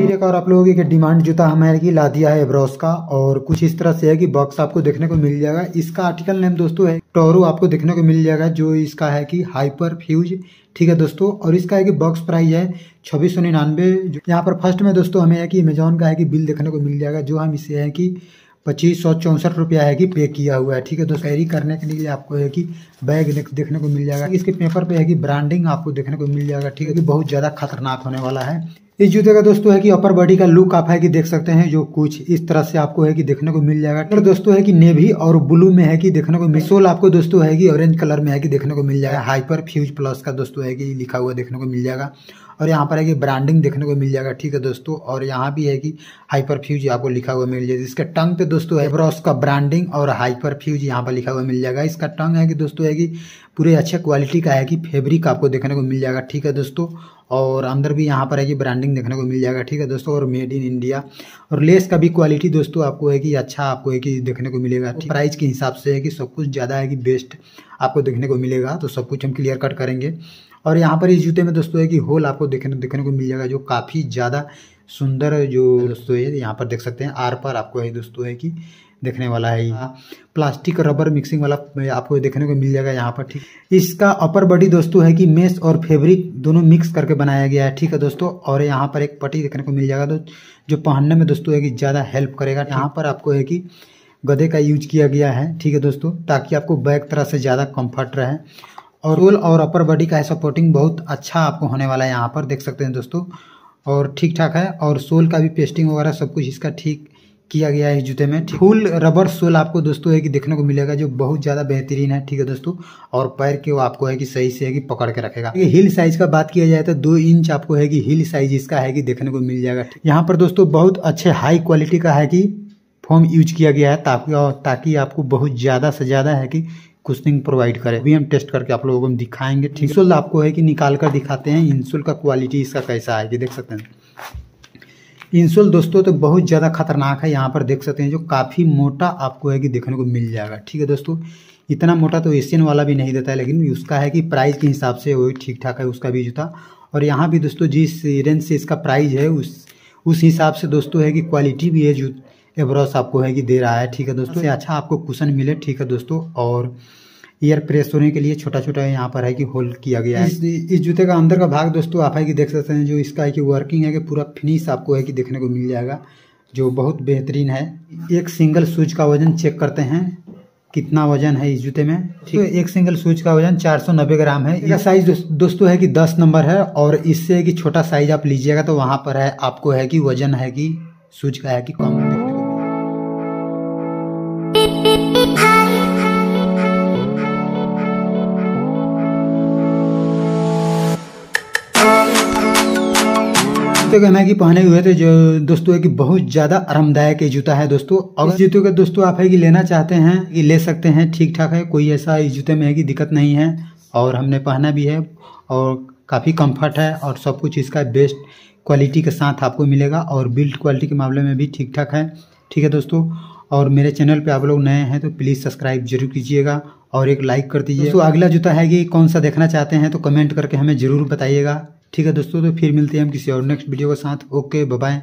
फिर एक और आप लोगों की डिमांड जूता हमारे की ला दिया है, ब्रॉस का, और कुछ इस तरह से है कि बॉक्स आपको देखने को मिल जाएगा। इसका आर्टिकल नेम दोस्तों है टोरो आपको देखने को मिल जाएगा, जो इसका है कि हाइपर फ्यूज ठीक है दोस्तों? और इसका है कि बॉक्स प्राइस है छब्बीस सौ निन्यानवे यहाँ पर फ़र्स्ट में दोस्तों हमें है कि अमेजोन का है कि बिल देखने को मिल जाएगा, जो हम इसे है कि पच्चीस सौ चौंसठ रुपया है कि पे किया हुआ है, ठीक है दोस्तों? कैरी करने के लिए आपको है कि बैग देखने को मिल जाएगा। इसके पेपर पे है कि ब्रांडिंग आपको देखने को मिल जाएगा, ठीक है कि बहुत ज़्यादा खतरनाक होने वाला है। इस जूते का दोस्तों है कि अपर बॉडी का लुक आप है कि देख सकते हैं, जो कुछ इस तरह से आपको है कि देखने को मिल जाएगा। कलर दोस्तों है कि नेवी और ब्लू में है कि देखने को मिल सोल आपको दोस्तों है कि ऑरेंज कलर में है कि देखने को मिल जाएगा। हाइपर फ्यूज प्लस का दोस्तों है कि लिखा हुआ देखने को मिल जाएगा। और यहाँ पर है कि ब्रांडिंग देखने को मिल जाएगा ठीक है दोस्तों और यहाँ भी है कि हाइपर फ्यूज आपको लिखा हुआ मिल जाएगा इसके टंग पे दोस्तों है ब्रॉस का ब्रांडिंग और हाइपर फ्यूज यहाँ पर लिखा हुआ मिल जाएगा इसका टंग है कि दोस्तों है कि पूरे अच्छे क्वालिटी का है कि फेब्रिक आपको देखने को मिल जाएगा ठीक है दोस्तों और अंदर भी यहाँ पर है कि ब्रांडिंग देखने को मिल जाएगा ठीक है दोस्तों और मेड इन इंडिया और लेस का भी क्वालिटी दोस्तों आपको है कि अच्छा आपको है कि देखने को मिलेगा प्राइस के हिसाब से है कि सब कुछ ज़्यादा है कि बेस्ट आपको देखने को मिलेगा तो सब कुछ हम क्लियर कट करेंगे। और यहाँ पर इस जूते में दोस्तों है कि होल आपको देखने देखने को मिल जाएगा, जो काफ़ी ज़्यादा सुंदर जो दोस्तों है, यहाँ पर देख सकते हैं, आर पर आपको है दोस्तों है कि देखने वाला है यहाँ प्लास्टिक रबर मिक्सिंग वाला आपको देखने को मिल जाएगा यहाँ पर, ठीक। इसका अपर बॉडी दोस्तों है कि मेस और फैब्रिक दोनों मिक्स करके बनाया गया है, ठीक है दोस्तों। और यहाँ पर एक पट्टी देखने को मिल जाएगा जो पहनने में दोस्तों है कि ज़्यादा हेल्प करेगा। यहाँ पर आपको है कि गधे का यूज़ किया गया है, ठीक है दोस्तों, ताकि आपको बैक तरह से ज़्यादा कंफर्ट रहे। और रोल और अपर बॉडी का है सपोर्टिंग बहुत अच्छा आपको होने वाला है यहाँ पर, देख सकते हैं दोस्तों। और ठीक ठाक है, और सोल का भी पेस्टिंग वगैरह सब कुछ इसका ठीक किया गया है इस जूते में फुल रबर सोल आपको दोस्तों है कि देखने को मिलेगा जो बहुत ज़्यादा बेहतरीन है, ठीक है दोस्तों। और पैर के वो आपको है कि सही से है कि पकड़ के रखेगा। ये हिल साइज़ का बात किया जाए तो दो इंच आपको है कि हिल साइज़ इसका है कि देखने को मिल जाएगा यहाँ पर दोस्तों बहुत अच्छे हाई क्वालिटी का है कि फॉर्म यूज़ किया गया है ताकि ताकि आपको बहुत ज़्यादा से ज़्यादा है कि कुशनिंग प्रोवाइड करे। अभी हम टेस्ट करके आप लोगों को दिखाएँगे। ठीक इंसोल आपको है कि निकाल कर दिखाते हैं इंसुल का क्वालिटी इसका कैसा है। ये देख सकते हैं। इंसुल दोस्तों तो बहुत ज़्यादा खतरनाक है। यहाँ पर देख सकते हैं जो काफ़ी मोटा आपको है कि देखने को मिल जाएगा। ठीक है दोस्तों इतना मोटा तो एशियन वाला भी नहीं देता है लेकिन उसका है कि प्राइस के हिसाब से वही ठीक ठाक है उसका भी जूता। और यहाँ भी दोस्तों जिस रेंज से इसका प्राइस है उस उस हिसाब से दोस्तों है कि क्वालिटी भी है जू एवरस आपको है कि दे रहा है ठीक है दोस्तों अच्छा आपको कुशन मिले ठीक है दोस्तों और ईयर प्रेस होने के लिए छोटा छोटा यहाँ पर है कि होल किया गया है इस, इस जूते का अंदर का भाग दोस्तों आप है कि देख सकते हैं जो इसका है कि वर्किंग है कि पूरा फिनिश आपको है कि देखने को मिल जाएगा जो बहुत बेहतरीन है एक सिंगल शूज़ का वज़न चेक करते हैं कितना वज़न है इस जूते में ठीक है एक सिंगल शूज़ का वज़न 490 ग्राम है यह साइज़ दोस्तों है कि 10 नंबर है और इससे कि छोटा साइज़ आप लीजिएगा तो वहाँ पर है आपको है कि वज़न है कि शूज़ का है कि कम जूते कहना कि पहने हुए थे जो दोस्तों है कि बहुत ज़्यादा आरामदायक ये जूता है दोस्तों। अगर जूते का दोस्तों आप है कि लेना चाहते हैं, कि ले सकते हैं ठीक ठाक है, कोई ऐसा इस जूते में है कि दिक्कत नहीं है। और हमने पहना भी है और काफ़ी कंफर्ट है और सब कुछ इसका बेस्ट क्वालिटी के साथ आपको मिलेगा और बिल्ड क्वालिटी के मामले में भी ठीक ठाक है। ठीक है दोस्तों? और मेरे चैनल पे आप लोग नए हैं तो प्लीज़ सब्सक्राइब ज़रूर कीजिएगा और एक लाइक कर दीजिए तो अगला जूता है कि कौन सा देखना चाहते हैं तो कमेंट करके हमें ज़रूर बताइएगा। ठीक है दोस्तों तो फिर मिलते हैं हम किसी और नेक्स्ट वीडियो के साथ। Okay bye